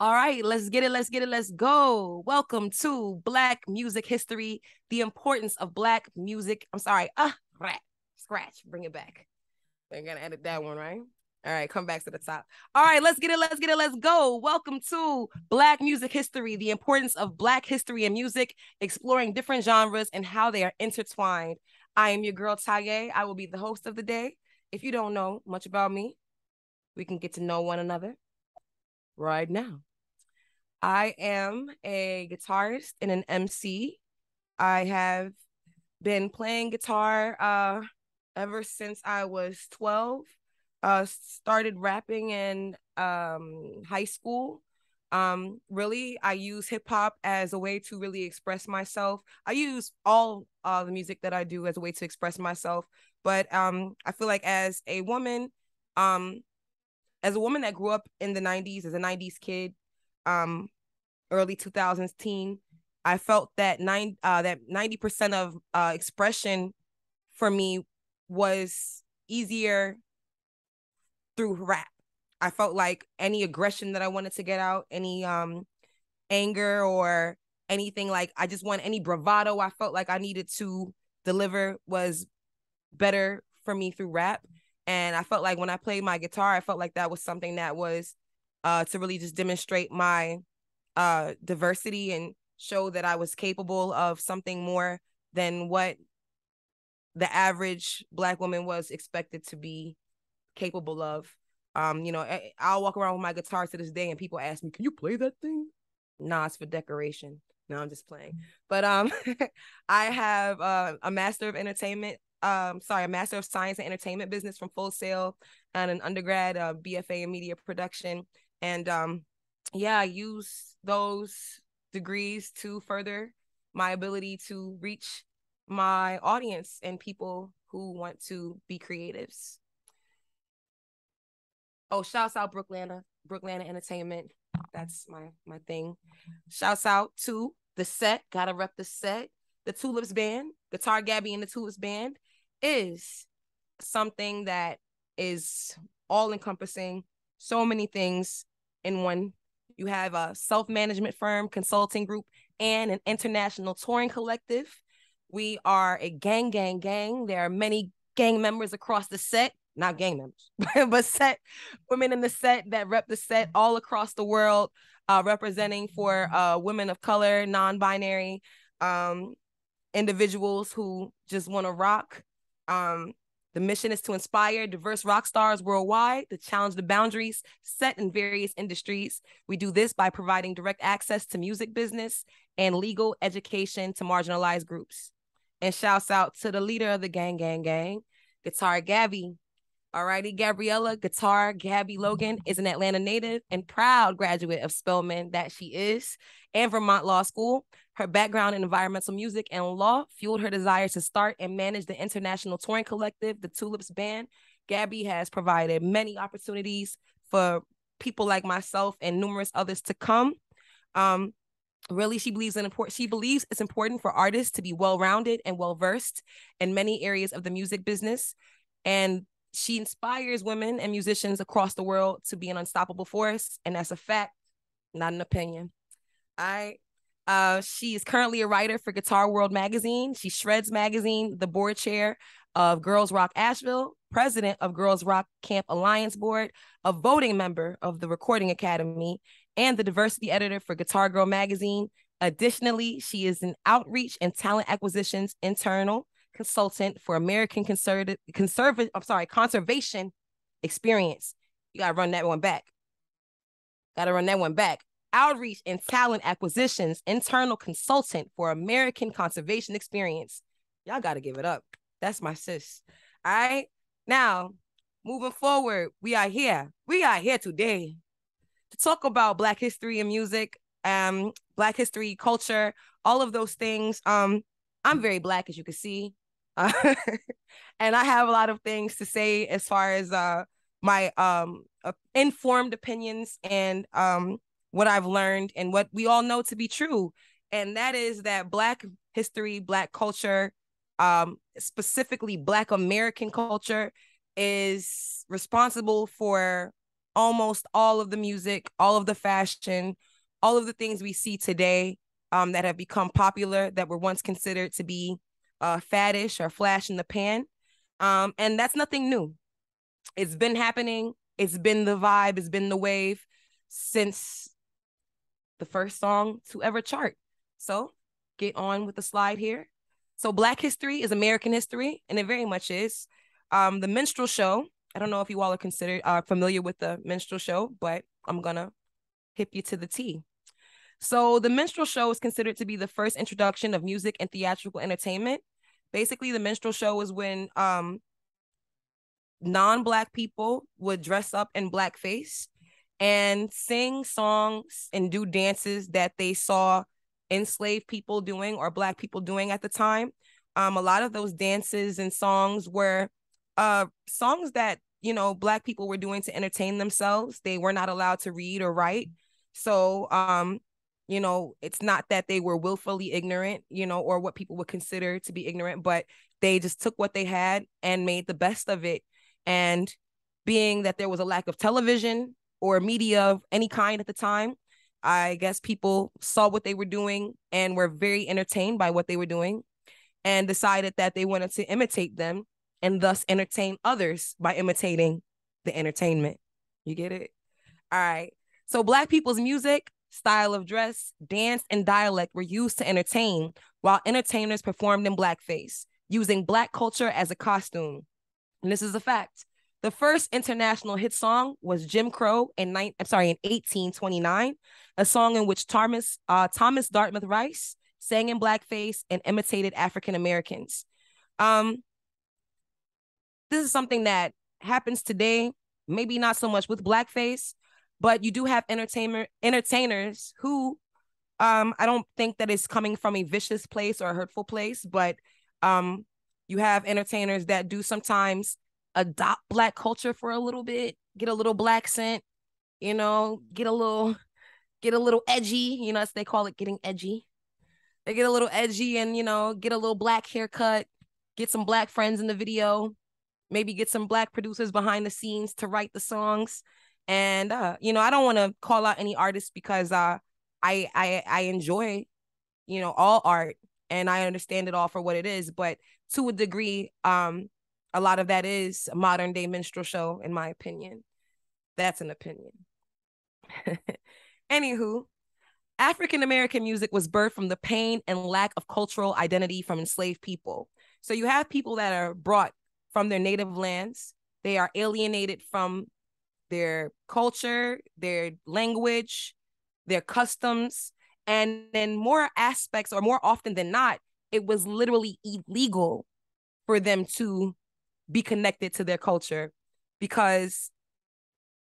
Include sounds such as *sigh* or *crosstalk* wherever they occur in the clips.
All right, let's get it, let's get it, let's go. Welcome to Black Music History, the importance of Black music. I'm sorry, ah, rat, scratch, bring it back. They're gonna edit that one, right? All right, come back to the top. All right, let's get it, let's get it, let's go. Welcome to Black Music History, the importance of Black history and music, exploring different genres and how they are intertwined. I am your girl, Tiye. I will be the host of the day. If you don't know much about me, we can get to know one another right now. I am a guitarist and an MC. I have been playing guitar uh, ever since I was 12. Uh, started rapping in um, high school. Um, really, I use hip hop as a way to really express myself. I use all uh, the music that I do as a way to express myself. But um, I feel like as a woman, um, as a woman that grew up in the 90s as a 90s kid um early 2000s teen i felt that nine uh that 90% of uh expression for me was easier through rap i felt like any aggression that i wanted to get out any um anger or anything like i just want any bravado i felt like i needed to deliver was better for me through rap and I felt like when I played my guitar, I felt like that was something that was uh, to really just demonstrate my uh, diversity and show that I was capable of something more than what the average black woman was expected to be capable of. Um, you know, I'll walk around with my guitar to this day and people ask me, "Can you play that thing?" Nah, it's for decoration. No, I'm just playing. But um *laughs* I have uh, a master of entertainment um, sorry, a Master of Science and Entertainment Business from Full Sail and an undergrad uh, BFA in Media Production. And um, yeah, I use those degrees to further my ability to reach my audience and people who want to be creatives. Oh, shouts out Brooklyn, Brooklyn Entertainment. That's my my thing. Shouts out to the set. Gotta rep the set. The TxLips Band, Guitar Gabby and the TxLips Band, is something that is all encompassing, so many things in one. You have a self management firm, consulting group, and an international touring collective. We are a gang, gang, gang. There are many gang members across the set, not gang members, *laughs* but set women in the set that rep the set all across the world, uh, representing for uh, women of color, non binary um, individuals who just want to rock um, the mission is to inspire diverse rock stars worldwide to challenge the boundaries set in various industries. We do this by providing direct access to music business and legal education to marginalized groups. And shouts out to the leader of the gang, gang, gang, Guitar Gabby, Alrighty, Gabriella Guitar Gabby Logan is an Atlanta native and proud graduate of Spelman that she is and Vermont Law School. Her background in environmental music and law fueled her desire to start and manage the international touring collective, the TxLips Band. Gabby has provided many opportunities for people like myself and numerous others to come. Um, really she believes in important she believes it's important for artists to be well-rounded and well-versed in many areas of the music business and she inspires women and musicians across the world to be an unstoppable force and that's a fact not an opinion. I uh, she is currently a writer for guitar world magazine. She shreds magazine the board chair of girls rock asheville president of girls rock camp alliance board a voting member of the recording academy and the diversity editor for guitar girl magazine. Additionally she is an outreach and talent acquisitions internal consultant for American conservative conservative I'm sorry, conservation experience. You gotta run that one back. Gotta run that one back. Outreach and talent acquisitions, internal consultant for American conservation experience. Y'all gotta give it up. That's my sis. All right. Now, moving forward, we are here. We are here today to talk about Black history and music, um, Black history, culture, all of those things. Um, I'm very black, as you can see. Uh, *laughs* and I have a lot of things to say as far as uh, my um, uh, informed opinions and um, what I've learned and what we all know to be true. And that is that Black history, Black culture um, specifically Black American culture, is responsible for almost all of the music, all of the fashion, all of the things we see today um, that have become popular that were once considered to be uh, faddish or flash in the pan. Um, and that's nothing new. It's been happening. It's been the vibe. It's been the wave since the first song to ever chart. So get on with the slide here. So Black history is American history, and it very much is. Um, the minstrel show. I don't know if you all are considered are familiar with the minstrel show, but I'm gonna hip you to the T. So the minstrel show is considered to be the first introduction of music and theatrical entertainment. Basically, the minstrel show is when um, non-black people would dress up in blackface and sing songs and do dances that they saw enslaved people doing or black people doing at the time. Um, a lot of those dances and songs were uh songs that you know black people were doing to entertain themselves. They were not allowed to read or write. So um you know it's not that they were willfully ignorant you know or what people would consider to be ignorant but they just took what they had and made the best of it and being that there was a lack of television or media of any kind at the time, I guess people saw what they were doing and were very entertained by what they were doing and decided that they wanted to imitate them and thus entertain others by imitating the entertainment. You get it? All right. So, Black people's music, style of dress, dance, and dialect were used to entertain while entertainers performed in blackface, using Black culture as a costume. And this is a fact. The first international hit song was Jim Crow in nine, I'm sorry, in 1829, a song in which Thomas uh, Thomas Dartmouth Rice sang in blackface and imitated African Americans. Um, this is something that happens today, maybe not so much with blackface, but you do have entertainer entertainers who um I don't think that it's coming from a vicious place or a hurtful place, but um you have entertainers that do sometimes adopt black culture for a little bit, get a little black scent, you know, get a little get a little edgy, you know, as they call it getting edgy. They get a little edgy and, you know, get a little black haircut, get some black friends in the video, maybe get some black producers behind the scenes to write the songs. And uh, you know, I don't want to call out any artists because uh I I I enjoy, you know, all art and I understand it all for what it is, but to a degree, um, a lot of that is a modern day minstrel show, in my opinion. That's an opinion. *laughs* Anywho, African American music was birthed from the pain and lack of cultural identity from enslaved people. So you have people that are brought from their native lands, they are alienated from their culture, their language, their customs, and then more aspects, or more often than not, it was literally illegal for them to be connected to their culture because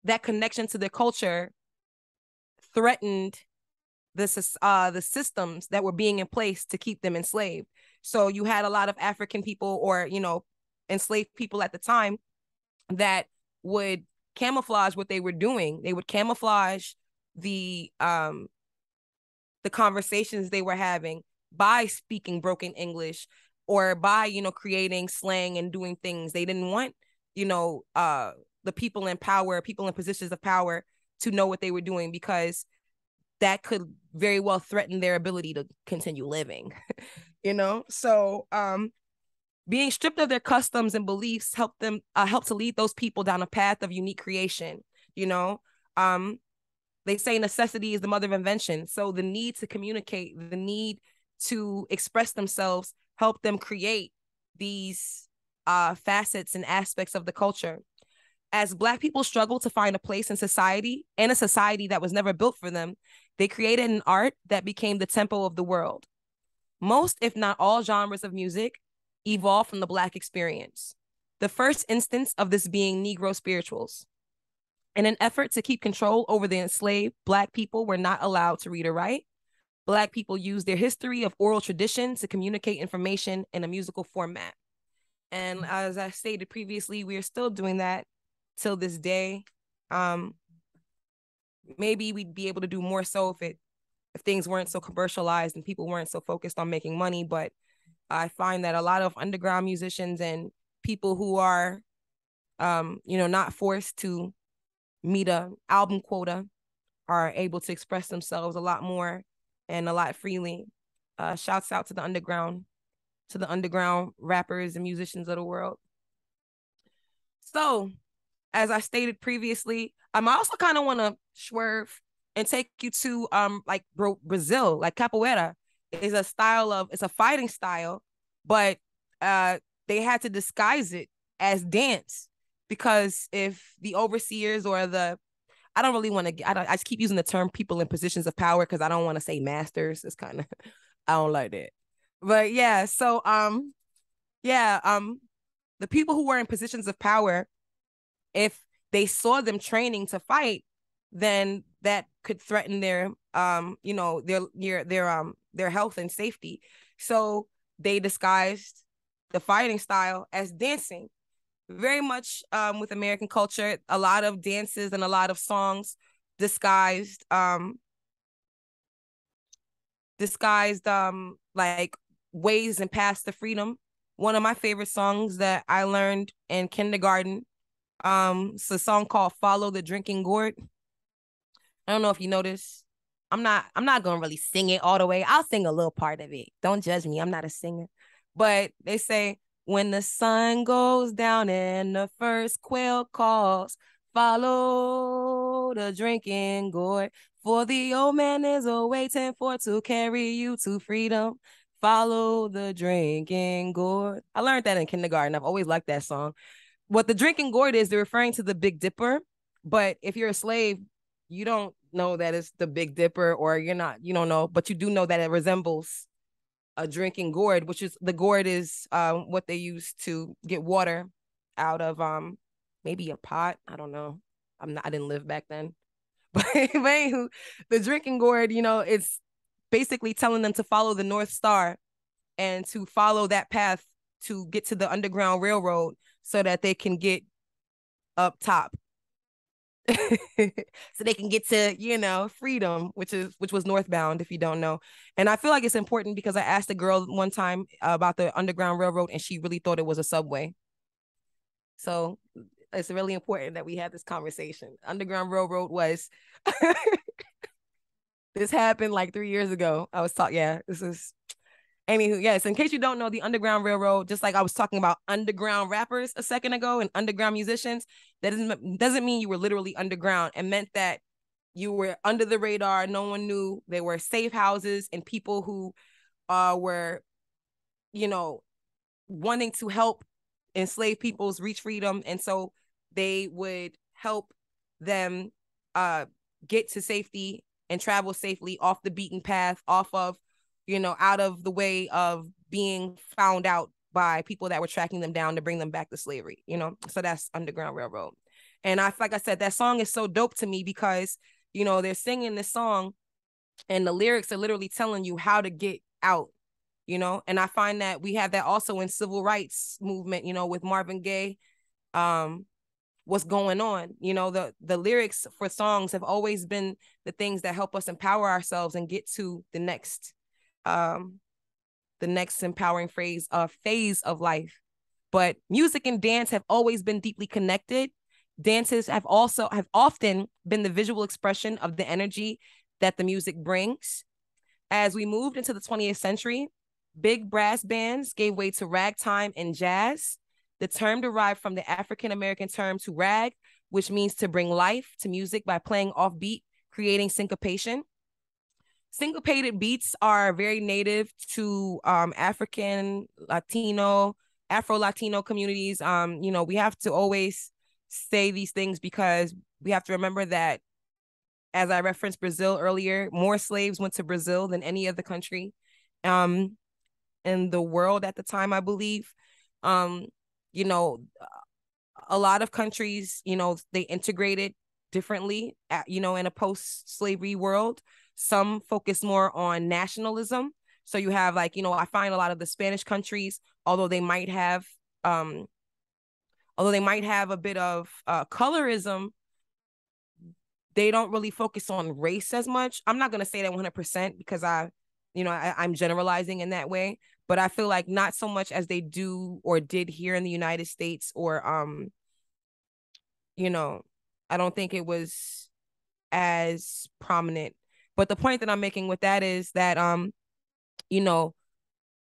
that connection to their culture threatened the uh the systems that were being in place to keep them enslaved. So you had a lot of African people or you know enslaved people at the time that would camouflage what they were doing. They would camouflage the um the conversations they were having by speaking broken English or by, you know, creating slang and doing things. They didn't want, you know, uh the people in power, people in positions of power to know what they were doing because that could very well threaten their ability to continue living. *laughs* you know? So um being stripped of their customs and beliefs help them uh, help to lead those people down a path of unique creation you know um they say necessity is the mother of invention. So the need to communicate, the need to express themselves, help them create these uh, facets and aspects of the culture. As Black people struggle to find a place in society, in a society that was never built for them, they created an art that became the tempo of the world. Most, if not all, genres of music evolved from the Black experience. The first instance of this being Negro spirituals. In an effort to keep control over the enslaved, Black people were not allowed to read or write. Black people used their history of oral tradition to communicate information in a musical format. And as I stated previously, we are still doing that till this day. Um, maybe we'd be able to do more so if it if things weren't so commercialized and people weren't so focused on making money. But I find that a lot of underground musicians and people who are, um, you know, not forced to meet a album quota are able to express themselves a lot more and a lot freely. Uh, shouts out to the underground, to the underground rappers and musicians of the world. So, as I stated previously, I'm also kind of want to swerve and take you to um like Brazil, like capoeira is a style of it's a fighting style, but uh they had to disguise it as dance because if the overseers or the I don't really want to I don't I just keep using the term people in positions of power because I don't want to say masters. It's kind of *laughs* I don't like that. But yeah, so um yeah, um the people who were in positions of power if they saw them training to fight, then that could threaten their um you know their their their um their health and safety. So they disguised the fighting style as dancing. Very much um, with American culture, a lot of dances and a lot of songs disguised um disguised um like ways and paths to freedom. One of my favorite songs that I learned in kindergarten um, it's a song called "Follow the Drinking Gourd." I don't know if you this. I'm not. I'm not gonna really sing it all the way. I'll sing a little part of it. Don't judge me. I'm not a singer. But they say when the sun goes down and the first quail calls, follow the drinking gourd. For the old man is awaiting for to carry you to freedom. Follow the drinking gourd. I learned that in kindergarten. I've always liked that song what the drinking gourd is, they're referring to the Big Dipper. But if you're a slave, you don't know that it's the Big Dipper, or you're not, you don't know, but you do know that it resembles a drinking gourd, which is the gourd is um what they use to get water out of um maybe a pot. I don't know. I'm not I didn't live back then. *laughs* But, anywho, the drinking gourd, you know, it's basically telling them to follow the North Star and to follow that path to get to the Underground Railroad so that they can get up top *laughs* so they can get to you know freedom which is which was northbound if you don't know. And i feel like it's important because i asked a girl one time about the underground railroad and she really thought it was a subway. So it's really important that we have this conversation. Underground railroad was *laughs* this happened like three years ago. I was taught yeah this is Anywho, yes, in case you don't know, the Underground Railroad, just like I was talking about underground rappers a second ago and underground musicians, that doesn't doesn't mean you were literally underground. It meant that you were under the radar, no one knew. They were safe houses and people who uh were, you know, wanting to help enslaved peoples reach freedom. And so they would help them uh get to safety and travel safely off the beaten path, off of you know, out of the way of being found out by people that were tracking them down to bring them back to slavery, you know. So that's Underground Railroad. And I like I said, that song is so dope to me because, you know, they're singing this song and the lyrics are literally telling you how to get out, you know. And I find that we have that also in civil rights movement, you know, with Marvin Gaye. Um, what's going on you know the the lyrics for songs have always been the things that help us empower ourselves and get to the next um the next empowering phrase uh phase of life. But music and dance have always been deeply connected. Dances have also have often been the visual expression of the energy that the music brings. As we moved into the 20th century big brass bands gave way to ragtime and jazz. The term derived from the african american term to rag which means to bring life to music by playing offbeat creating syncopation syncopated beats are very native to um, African, Latino, Afro Latino communities. Um, you know, we have to always say these things because we have to remember that, as I referenced Brazil earlier, more slaves went to Brazil than any other country um, in the world at the time, I believe. Um, you know, a lot of countries, you know, they integrated differently, at, you know, in a post slavery world. Some focus more on nationalism. So you have like, you know, I find a lot of the Spanish countries, although they might have um although they might have a bit of uh colorism, they don't really focus on race as much. I'm not gonna say that 100 percent because I, you know, I, I'm generalizing in that way, but I feel like not so much as they do or did here in the United States or um you know, I don't think it was as prominent. But the point that I'm making with that is that um you know,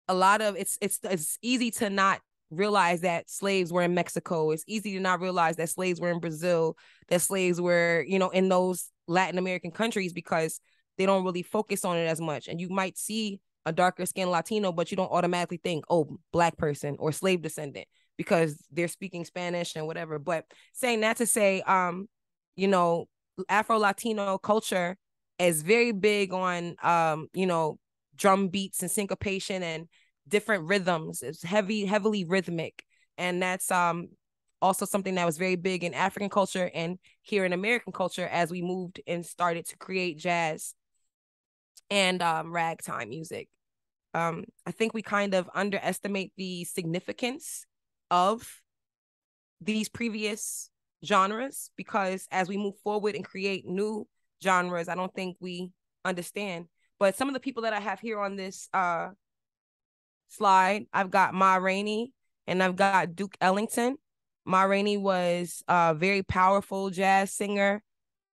a lot of it's it's it's easy to not realize that slaves were in Mexico. It's easy to not realize that slaves were in Brazil, that slaves were, you know, in those Latin American countries because they don't really focus on it as much. And you might see a darker skinned Latino, but you don't automatically think, oh, black person or slave descendant because they're speaking Spanish and whatever. But saying that to say, um, you know, Afro Latino culture is very big on um, you know, drum beats and syncopation and different rhythms. It's heavy, heavily rhythmic. And that's um also something that was very big in African culture and here in American culture as we moved and started to create jazz and um, ragtime music. Um, I think we kind of underestimate the significance of these previous genres because as we move forward and create new genres, I don't think we understand. But some of the people that I have here on this uh, slide, I've got Ma Rainey and I've got Duke Ellington. Ma Rainey was a very powerful jazz singer.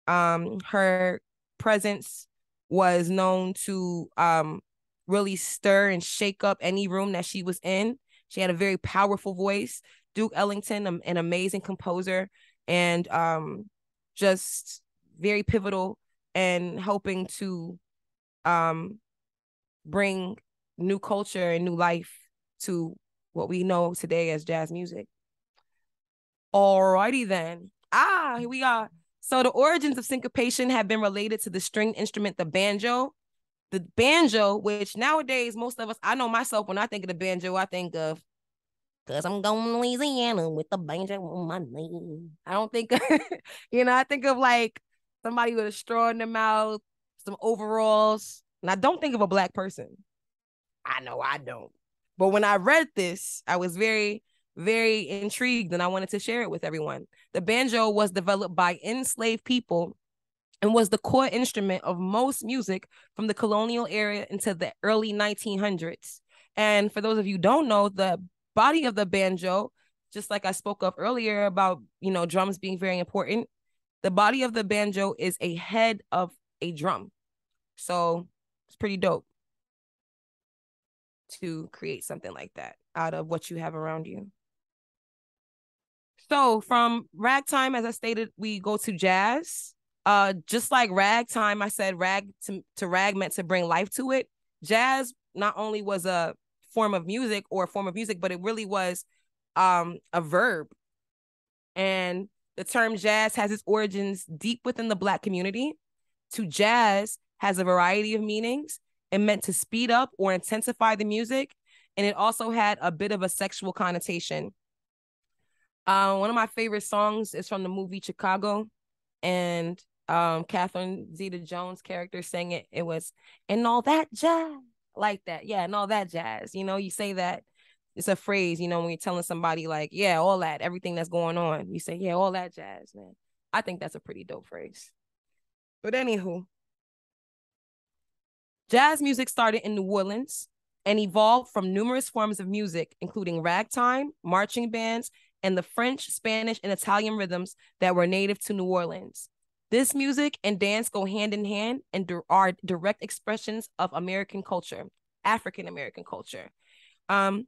Um, her presence was known to um, really stir and shake up any room that she was in. She had a very powerful voice. Duke Ellington, an amazing composer, and um, just very pivotal and helping to um, bring new culture and new life to what we know today as jazz music. Alrighty then. Ah, here we are. So the origins of syncopation have been related to the stringed instrument, the banjo. The banjo, which nowadays most of us, I know myself, when I think of the banjo, I think of Cause I'm going to Louisiana with the banjo on my knee. I don't think, *laughs* you know, I think of like somebody with a straw in their mouth, some overalls, and I don't think of a black person. I know I don't. But when I read this, I was very, very intrigued and I wanted to share it with everyone. The banjo was developed by enslaved people and was the core instrument of most music from the colonial era into the early 1900s. And for those of you don't know, the body of the banjo, just like I spoke of earlier about, you know, drums being very important, the body of the banjo is a head of a drum. So it's pretty dope to create something like that out of what you have around you. So from ragtime, as I stated, we go to jazz. Uh, just like ragtime, I said rag to, to rag meant to bring life to it. Jazz not only was a form of music or a form of music, but it really was um a verb. And the term jazz has its origins deep within the black community. To jazz has a variety of meanings it meant to speed up or intensify the music, and it also had a bit of a sexual connotation. Uh, one of my favorite songs is from the movie Chicago, and um, Catherine Zeta Jones' character sang it. It was and all that jazz, like that, yeah, and all that jazz. You know, you say that it's a phrase. You know, when you're telling somebody like, yeah, all that, everything that's going on, you say, yeah, all that jazz, man. I think that's a pretty dope phrase. But anywho, Jazz music started in New Orleans and evolved from numerous forms of music, including ragtime, marching bands, and the French, Spanish, and Italian rhythms that were native to New Orleans. This music and dance go hand in hand and are direct expressions of American culture, African American culture. Um,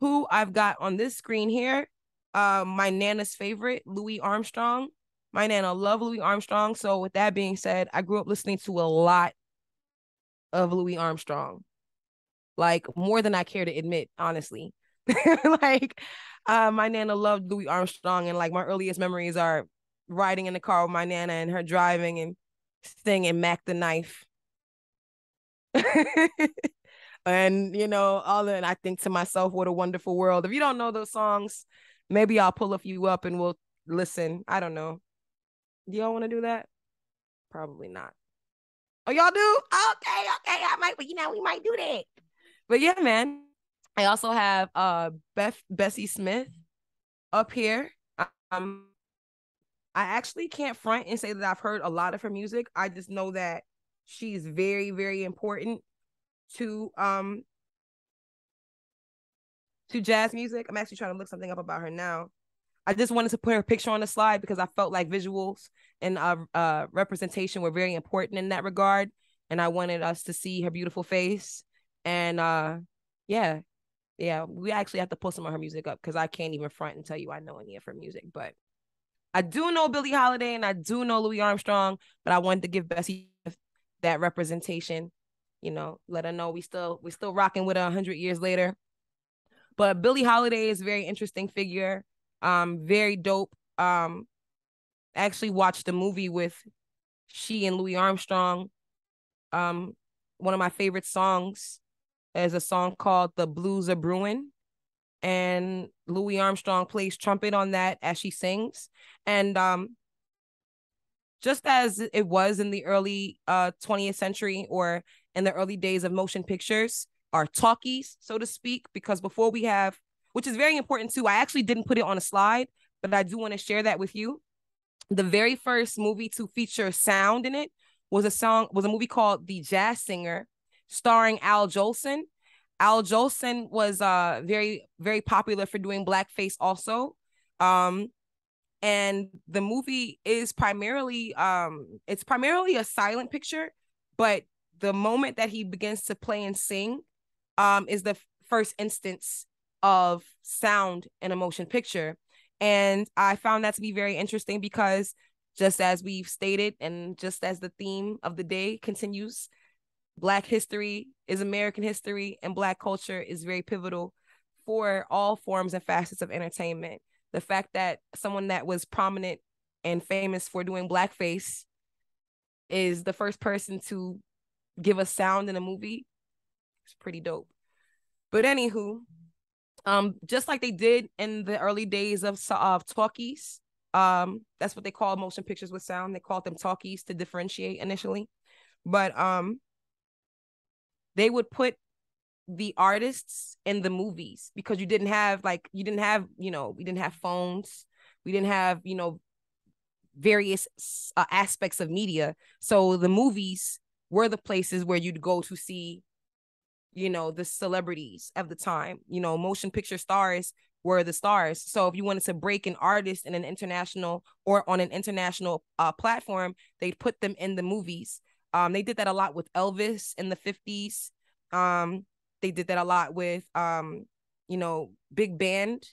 who I've got on this screen here, uh, my nana's favorite, Louis Armstrong. My nana loved Louis Armstrong. So, with that being said, I grew up listening to a lot of Louis Armstrong. Like more than I care to admit, honestly. *laughs* like uh, my nana loved Louis Armstrong, and like my earliest memories are riding in the car with my nana and her driving and singing Mack the Knife. *laughs* and you know, all that. And I think to myself, what a wonderful world. If you don't know those songs, maybe I'll pull a few up and we'll listen. I don't know. Do y'all want to do that? Probably not. Oh, y'all do? Okay, okay. I might, but you know, we might do that. But yeah, man. I also have uh Beth Bessie Smith up here. Um I actually can't front and say that I've heard a lot of her music. I just know that she's very, very important to um to jazz music. I'm actually trying to look something up about her now. I just wanted to put her picture on the slide because I felt like visuals and uh, uh, representation were very important in that regard, and I wanted us to see her beautiful face. And uh, yeah, yeah, we actually have to pull some of her music up because I can't even front and tell you I know any of her music, but I do know Billie Holiday and I do know Louis Armstrong, but I wanted to give Bessie that representation. You know, let her know we still we still rocking with her hundred years later. But Billie Holiday is a very interesting figure. Um, very dope. Um, actually watched the movie with she and Louis Armstrong. Um, one of my favorite songs is a song called "The Blues Are Brewing," and Louis Armstrong plays trumpet on that as she sings. And um, just as it was in the early uh 20th century or in the early days of motion pictures, our talkies, so to speak, because before we have, which is very important too. I actually didn't put it on a slide, but I do want to share that with you. The very first movie to feature sound in it was a song was a movie called The Jazz Singer, starring Al Jolson. Al Jolson was uh very very popular for doing blackface also. Um and the movie is primarily um it's primarily a silent picture, but the moment that he begins to play and sing um is the first instance of sound in a motion picture. And I found that to be very interesting because just as we've stated and just as the theme of the day continues, Black history is American history, and Black culture is very pivotal for all forms and facets of entertainment. The fact that someone that was prominent and famous for doing blackface is the first person to give us sound in a movie it's pretty dope. But anywho, um, just like they did in the early days of of talkies, um, that's what they call motion pictures with sound. They called them talkies to differentiate initially, but um, they would put the artists in the movies because you didn't have like you didn't have you know we didn't have phones we didn't have you know various uh, aspects of media so the movies were the places where you'd go to see you know the celebrities of the time you know motion picture stars were the stars so if you wanted to break an artist in an international or on an international uh, platform they'd put them in the movies um, they did that a lot with Elvis in the 50s. Um, they did that a lot with um, you know, big band,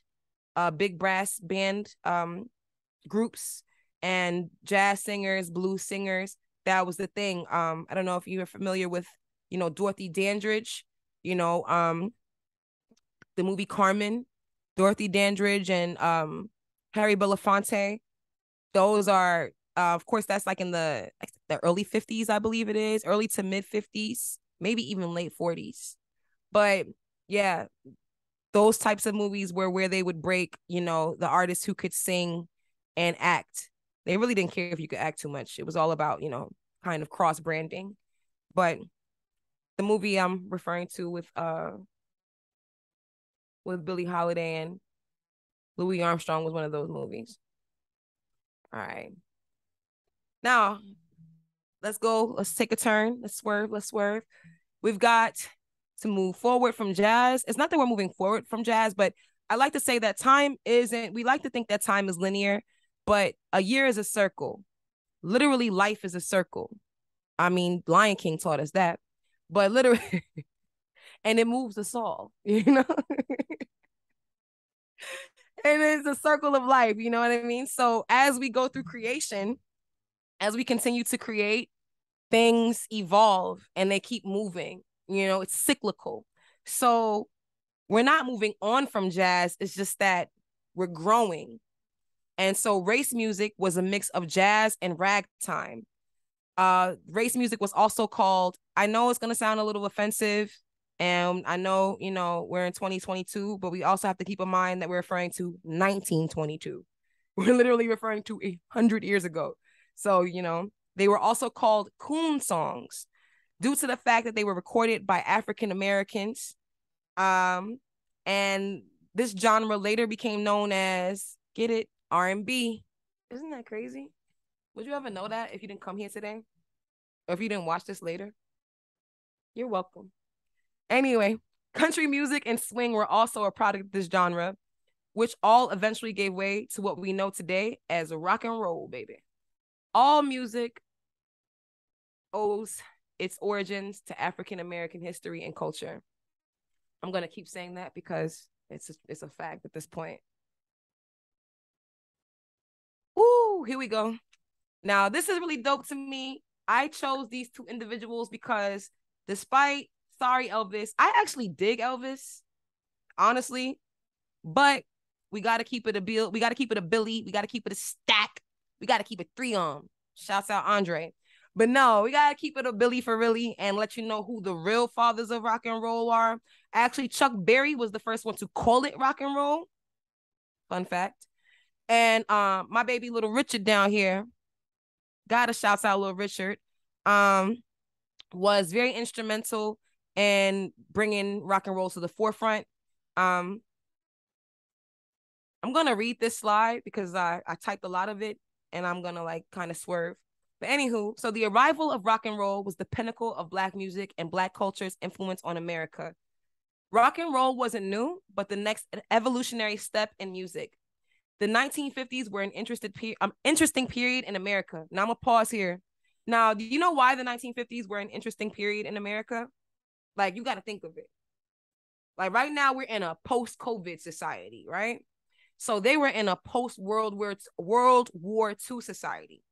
uh, big brass band um groups and jazz singers, blues singers. That was the thing. Um, I don't know if you're familiar with, you know, Dorothy Dandridge, you know, um, the movie Carmen, Dorothy Dandridge and um Harry Belafonte. Those are uh, of course, that's like in the the early 50s, I believe it is, early to mid 50s, maybe even late 40s. But yeah, those types of movies were where they would break, you know, the artists who could sing and act. They really didn't care if you could act too much. It was all about, you know, kind of cross branding. But the movie I'm referring to with uh with Billie Holiday and Louis Armstrong was one of those movies. All right. Now, let's go. Let's take a turn. Let's swerve. Let's swerve. We've got to move forward from jazz. It's not that we're moving forward from jazz, but I like to say that time isn't, we like to think that time is linear, but a year is a circle. Literally, life is a circle. I mean, Lion King taught us that, but literally, *laughs* and it moves us *laughs* all, you know? and it's a circle of life, you know what I mean? So as we go through creation, as we continue to create, things evolve and they keep moving. You know, it's cyclical. So we're not moving on from jazz. It's just that we're growing. And so race music was a mix of jazz and ragtime. Uh, race music was also called, I know it's going to sound a little offensive. And I know, you know, we're in 2022, but we also have to keep in mind that we're referring to 1922. *laughs* We're literally referring to a hundred years ago. So, you know, they were also called coon songs due to the fact that they were recorded by African Americans. Um, and this genre later became known as get it R&B. Isn't that crazy? Would you ever know that if you didn't come here today? Or if you didn't watch this later? You're welcome. Anyway, Country music and swing were also a product of this genre, which all eventually gave way to what we know today as rock and roll, baby. All music owes its origins to African American history and culture. I'm gonna keep saying that because it's a, it's a fact at this point. Here we go. Now, this is really dope to me. I chose these two individuals because despite sorry Elvis, I actually dig Elvis, honestly, but we got to keep it a bill. We got to keep it a Billy. We got to keep it a stack. We got to keep it three on. Shouts out Andre. But no, we gotta keep it a Billy for really and let you know who the real fathers of rock and roll are. Actually, Chuck Berry was the first one to call it rock and roll. Fun fact. And um, my baby little Richard down here, gotta shout out little Richard, um, was very instrumental in bringing rock and roll to the forefront. Um, I'm gonna read this slide because I I typed a lot of it, and I'm gonna like kind of swerve. But anywho, so the arrival of rock and roll was the pinnacle of black music and black culture's influence on America. Rock and roll wasn't new, but the next evolutionary step in music. The 1950s were an interested pe- um, interesting period in America. Now I'm gonna pause here. Now, do you know why the 1950s were an interesting period in America? Like you got to think of it. Like right now, we're in a post-COVID society, right? So they were in a post-World War World War II society.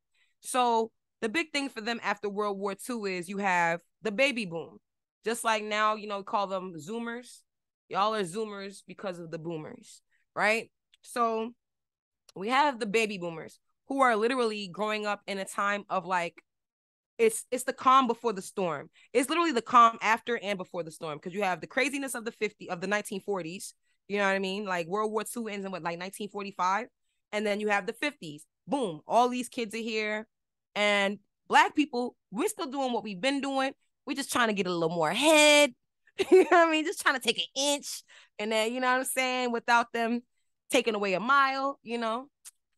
So the big thing for them after World War II is you have the baby boom. Just like now, you know, call them Zoomers. Y'all are Zoomers because of the boomers, right? So we have the baby boomers who are literally growing up in a time of like it's it's the calm before the storm. It's literally the calm after and before the storm because you have the craziness of the 50 of the 1940s. You know what I mean? Like World War II ends in what like 1945, and then you have the 50s. Boom! All these kids are here. And black people, we're still doing what we've been doing. We're just trying to get a little more ahead. *laughs* you know what I mean? Just trying to take an inch. And then, you know what I'm saying? Without them taking away a mile, you know.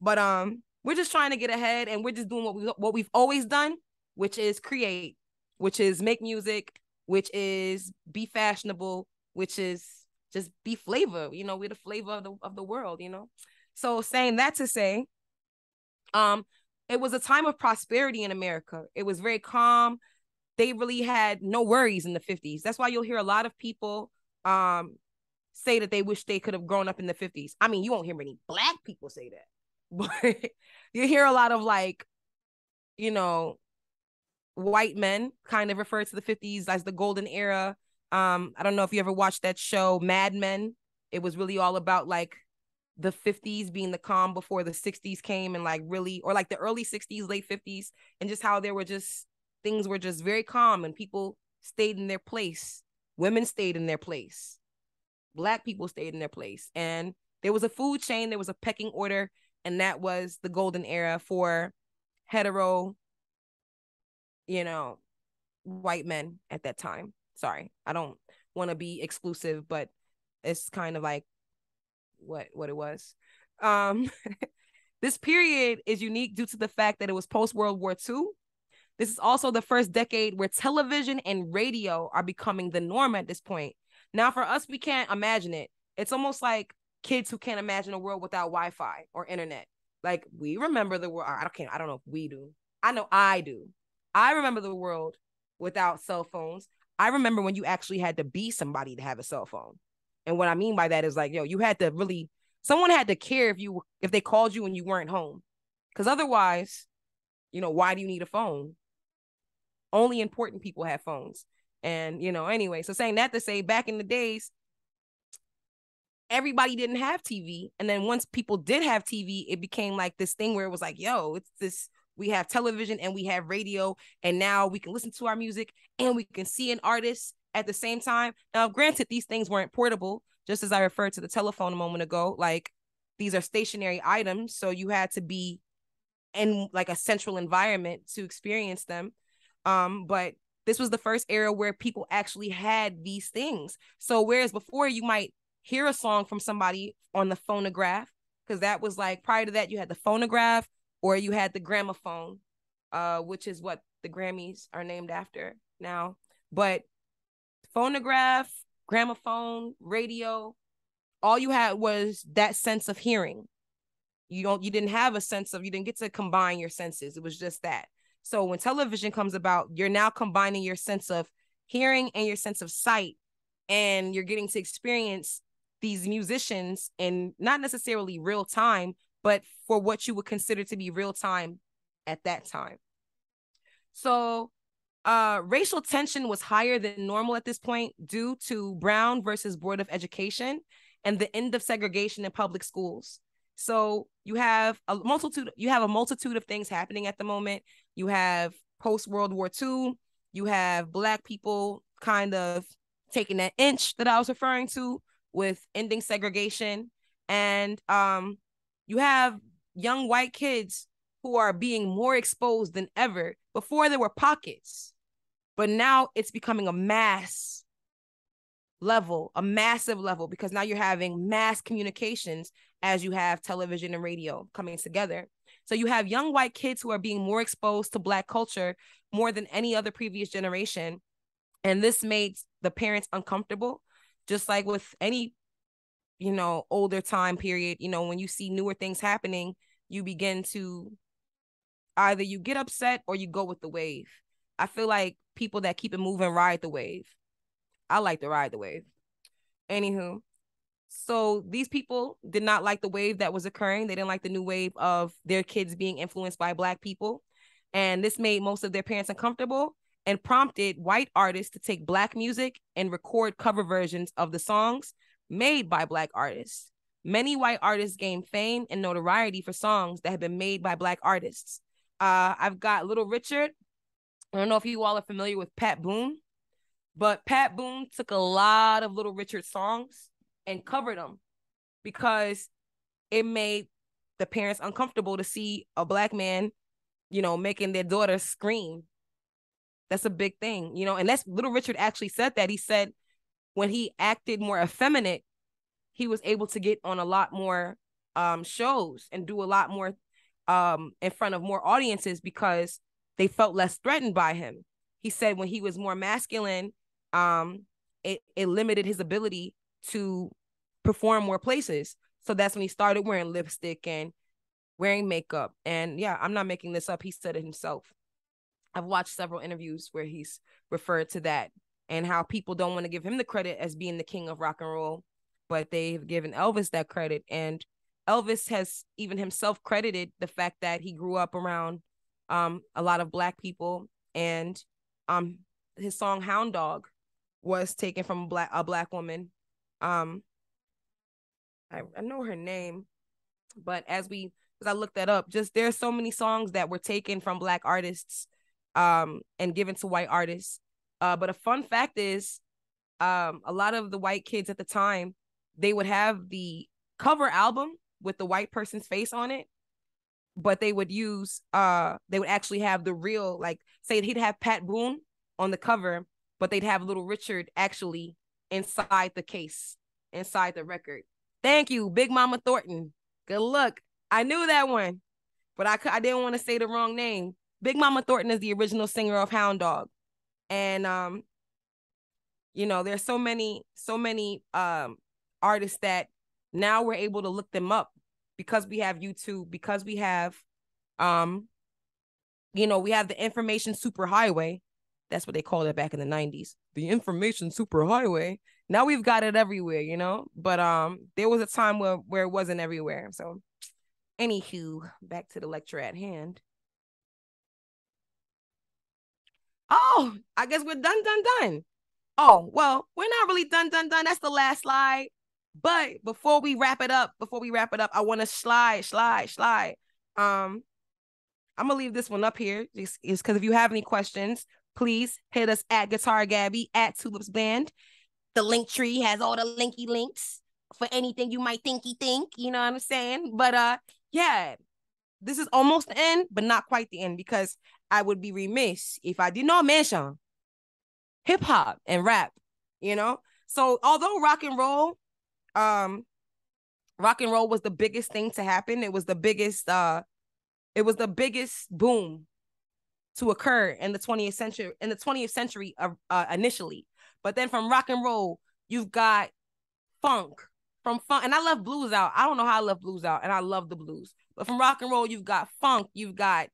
But um, we're just trying to get ahead and we're just doing what we what we've always done, which is create, which is make music, which is be fashionable, which is just be flavor. You know, we're the flavor of the of the world, you know. So saying that to say, um, it was a time of prosperity in America. It was very calm. They really had no worries in the 50s. That's why you'll hear a lot of people um say that they wish they could have grown up in the 50s. I mean, you won't hear many black people say that. *laughs* But you hear a lot of like you know white men kind of refer to the 50s as the golden era. Um I don't know if you ever watched that show Mad Men. It was really all about like the 50s being the calm before the 60s came and like really or like the early 60s late 50s and just how there were just things were just very calm and people stayed in their place women stayed in their place black people stayed in their place and there was a food chain there was a pecking order and that was the golden era for hetero you know white men at that time sorry i don't want to be exclusive but it's kind of like what what it was. Um, *laughs* this period is unique due to the fact that it was post World War II. This is also the first decade where television and radio are becoming the norm at this point. Now, for us, we can't imagine it. It's almost like kids who can't imagine a world without Wi-Fi or internet. Like we remember the world. I don't I don't know if we do. I know I do. I remember the world without cell phones. I remember when you actually had to be somebody to have a cell phone. And what I mean by that is like, yo, you had to really someone had to care if you if they called you and you weren't home. Cause otherwise, you know, why do you need a phone? Only important people have phones. And you know, anyway, so saying that to say back in the days, everybody didn't have TV. And then once people did have TV, it became like this thing where it was like, yo, it's this we have television and we have radio, and now we can listen to our music and we can see an artist at the same time. Now, granted, these things weren't portable, just as I referred to the telephone a moment ago. Like these are stationary items, so you had to be in like a central environment to experience them. Um, but this was the first era where people actually had these things. So whereas before you might hear a song from somebody on the phonograph, because that was like prior to that you had the phonograph or you had the gramophone, uh, which is what the Grammys are named after now. But phonograph, gramophone, radio, all you had was that sense of hearing. You don't you didn't have a sense of you didn't get to combine your senses. It was just that. So when television comes about, you're now combining your sense of hearing and your sense of sight and you're getting to experience these musicians in not necessarily real time, but for what you would consider to be real time at that time. So uh, racial tension was higher than normal at this point due to Brown versus Board of Education and the end of segregation in public schools. So you have a multitude, you have a multitude of things happening at the moment. You have post World War II, you have black people kind of taking that inch that I was referring to with ending segregation. And um, you have young white kids who are being more exposed than ever. Before there were pockets, but now it's becoming a mass level, a massive level, because now you're having mass communications as you have television and radio coming together. So you have young white kids who are being more exposed to Black culture more than any other previous generation. And this made the parents uncomfortable, just like with any, you know, older time period. You know, when you see newer things happening, you begin to either you get upset or you go with the wave. I feel like people that keep it moving ride the wave. I like to ride the wave. Anywho, so these people did not like the wave that was occurring. They didn't like the new wave of their kids being influenced by black people. And this made most of their parents uncomfortable and prompted white artists to take black music and record cover versions of the songs made by black artists. Many white artists gained fame and notoriety for songs that had been made by black artists. Uh, I've got Little Richard. I don't know if you all are familiar with Pat Boone, but Pat Boone took a lot of Little Richard songs and covered them because it made the parents uncomfortable to see a black man, you know, making their daughter scream. That's a big thing, you know, and that's Little Richard actually said that. He said when he acted more effeminate, he was able to get on a lot more um shows and do a lot more um in front of more audiences because they felt less threatened by him. He said when he was more masculine, um, it, it limited his ability to perform more places. So that's when he started wearing lipstick and wearing makeup. And yeah, I'm not making this up. He said it himself. I've watched several interviews where he's referred to that and how people don't want to give him the credit as being the king of rock and roll, but they've given Elvis that credit. And Elvis has even himself credited the fact that he grew up around um, a lot of black people and um, his song Hound Dog was taken from a black a black woman. Um, I, I know her name, but as we as I looked that up, just there's so many songs that were taken from black artists um and given to white artists. Uh, but a fun fact is um a lot of the white kids at the time they would have the cover album with the white person's face on it but they would use uh they would actually have the real like say he'd have pat boone on the cover but they'd have little richard actually inside the case inside the record Thank you, Big Mama Thornton. Good luck. I knew that one, but I I didn't want to say the wrong name. Big Mama Thornton is the original singer of Hound Dog, and um, you know, there's so many so many um artists that now we're able to look them up because we have YouTube, because we have um, you know, we have the information superhighway. That's what they called it back in the 90s. The information superhighway now we've got it everywhere, you know. But um, there was a time where where it wasn't everywhere. So, anywho, back to the lecture at hand. Oh, I guess we're done, done, done. Oh, well, we're not really done, done, done. That's the last slide. But before we wrap it up, before we wrap it up, I want to slide, slide, slide. Um, I'm gonna leave this one up here just because if you have any questions, please hit us at Guitar Gabby at TxLips Band the link tree has all the linky links for anything you might thinky think. You know what I'm saying? But uh, yeah, this is almost the end, but not quite the end because I would be remiss if I did not mention hip hop and rap. You know, so although rock and roll, um, rock and roll was the biggest thing to happen. It was the biggest uh, it was the biggest boom to occur in the 20th century in the 20th century uh, uh, initially but then from rock and roll you've got funk from funk, and I left blues out. I don't know how I left blues out, and I love the blues. But from rock and roll, you've got funk, you've got,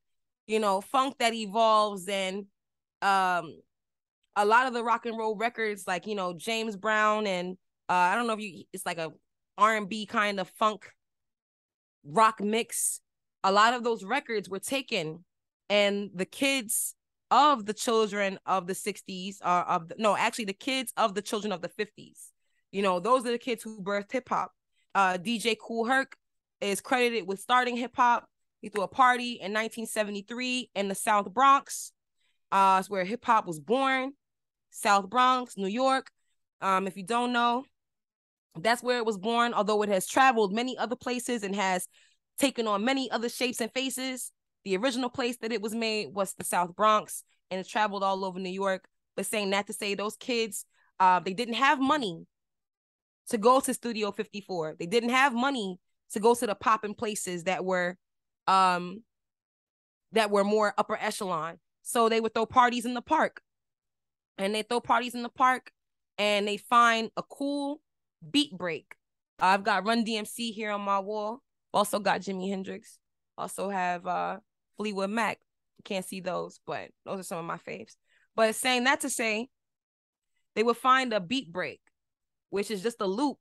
you know, funk that evolves and um a lot of the rock and roll records, like, you know, James Brown and uh I don't know if you it's like a R&B kind of funk rock mix. A lot of those records were taken and the kids of the children of the 60s are uh, of the, no, actually the kids of the children of the 50s. You know, those are the kids who birthed hip hop. Uh DJ Kool Herc is credited with starting hip hop. He threw a party in 1973 in the South Bronx. Uh, it's where hip hop was born. South Bronx, New York. Um, if you don't know, that's where it was born, although it has traveled many other places and has taken on many other shapes and faces. The original place that it was made was the South Bronx, and it traveled all over New York. But saying that to say those kids, uh, they didn't have money to go to Studio 54. They didn't have money to go to the popping places that were um that were more upper echelon. So they would throw parties in the park. And they throw parties in the park and they find a cool beat break. I've got Run DMC here on my wall. Also got Jimi Hendrix. Also have uh Fleetwood Mac. Can't see those, but those are some of my faves. But saying that to say, they would find a beat break, which is just a loop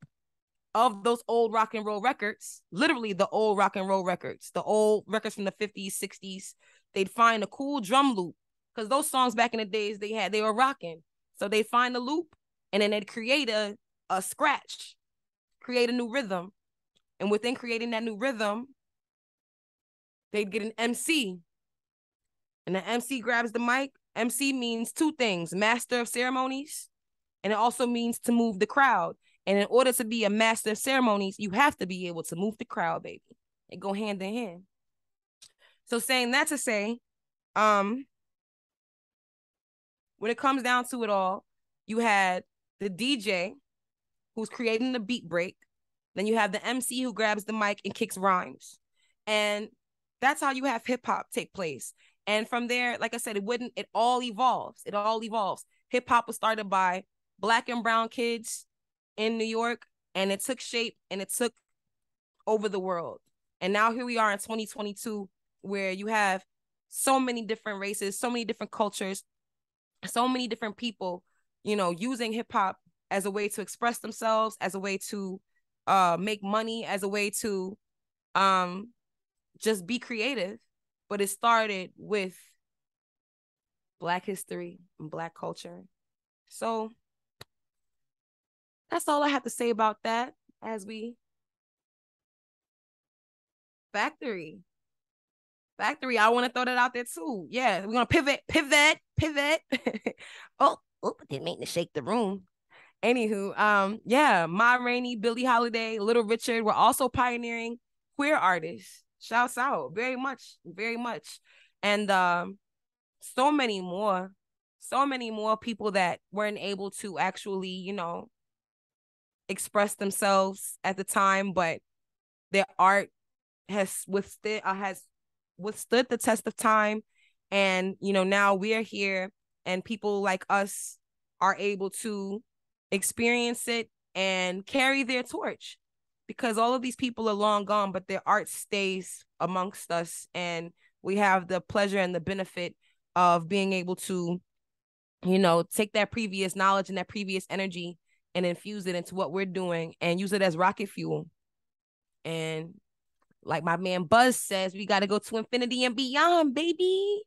of those old rock and roll records, literally the old rock and roll records, the old records from the 50s, 60s, they'd find a cool drum loop because those songs back in the days they had, they were rocking. So they'd find a loop and then they'd create a, a scratch, create a new rhythm. And within creating that new rhythm, they'd get an MC. And the MC grabs the mic. MC means two things master of ceremonies, and it also means to move the crowd. And in order to be a master of ceremonies, you have to be able to move the crowd, baby. They go hand in hand. So saying that to say, um, when it comes down to it all, you had the DJ who's creating the beat break. Then you have the MC who grabs the mic and kicks rhymes. And that's how you have hip hop take place. And from there, like I said, it wouldn't, it all evolves. It all evolves. Hip hop was started by black and brown kids in New York and it took shape and it took over the world. And now here we are in 2022 where you have so many different races, so many different cultures, so many different people, you know, using hip hop as a way to express themselves, as a way to uh make money, as a way to um just be creative. But it started with black history and black culture. So that's all I have to say about that as we factory. Factory. I want to throw that out there too. Yeah, we're gonna pivot, pivot, pivot. *laughs* oh, oh, didn't make to shake the room. Anywho, um, yeah, Ma Rainey, Billie Holiday, Little Richard were also pioneering queer artists. Shouts out very much, very much. And um, so many more, so many more people that weren't able to actually, you know, express themselves at the time, but their art has withstood uh, has withstood the test of time. And you know, now we're here and people like us are able to experience it and carry their torch because all of these people are long gone, but their art stays amongst us. And we have the pleasure and the benefit of being able to, you know, take that previous knowledge and that previous energy and infuse it into what we're doing and use it as rocket fuel. And like my man Buzz says, we got to go to infinity and beyond, baby.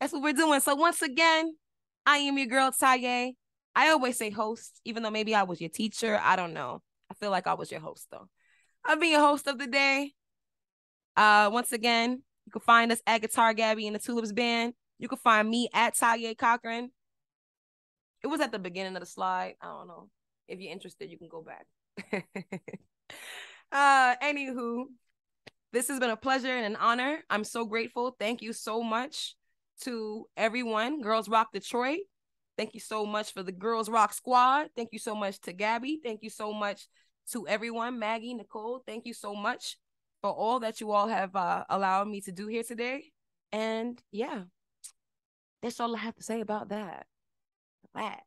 That's what we're doing. So once again, I am your girl Tiye. I always say host, even though maybe I was your teacher. I don't know. I feel like I was your host though. I'll be your host of the day. Uh, once again, you can find us at Guitar Gabby and the TxLips Band. You can find me at Tiye Cochran. It was at the beginning of the slide. I don't know if you're interested, you can go back. *laughs* uh, anywho, this has been a pleasure and an honor. I'm so grateful. Thank you so much to everyone. Girls Rock Detroit. Thank you so much for the Girls Rock Squad. Thank you so much to Gabby. Thank you so much to everyone. Maggie, Nicole, thank you so much for all that you all have uh, allowed me to do here today. And yeah, that's all I have to say about that. That.